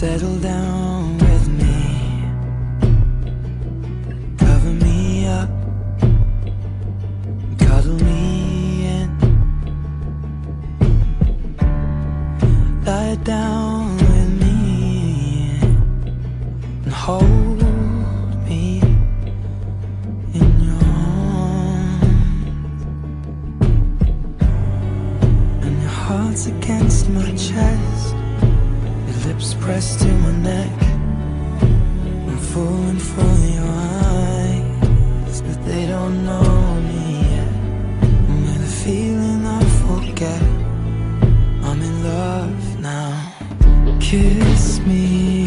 Settle down with me. Cover me up. Cuddle me in. Lie down with me And hold me In your arms. And your heart's against my chest lips pressed to my neck. I'm falling for your eyes But they don't know me yet. And with a feeling I forget. I'm in love now. Kiss me